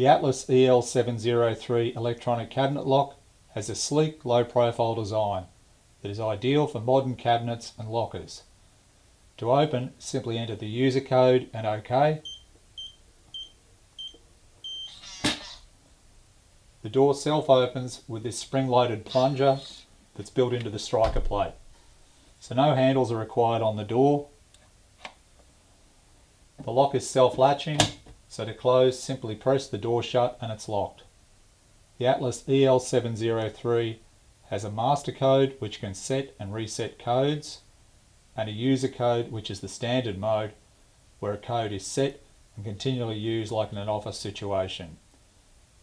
The Atlas EL703 electronic cabinet lock has a sleek, low profile design that is ideal for modern cabinets and lockers. To open, simply enter the user code and OK. The door self-opens with this spring-loaded plunger that's built into the striker plate. So no handles are required on the door. The lock is self-latching, so to close simply press the door shut and it's locked. The Atlas EL703 has a master code which can set and reset codes and a user code which is the standard mode where a code is set and continually used like in an office situation.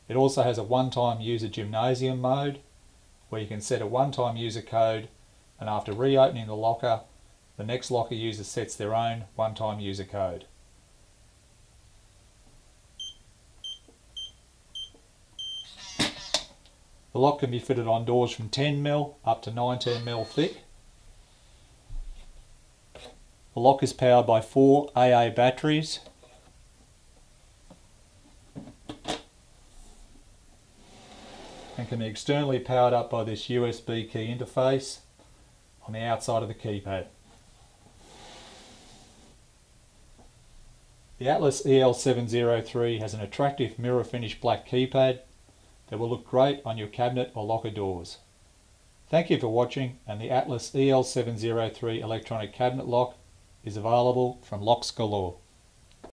It also has a one-time user gymnasium mode where you can set a one-time user code and after reopening the locker, the next locker user sets their own one-time user code. The lock can be fitted on doors from 10mm up to 19mm thick. The lock is powered by four AA batteries and can be externally powered up by this USB key interface on the outside of the keypad. The Atlas EL703 has an attractive mirror finish black keypad that will look great on your cabinet or locker doors. Thank you for watching and the Atlas EL703 electronic cabinet lock is available from Locks Galore.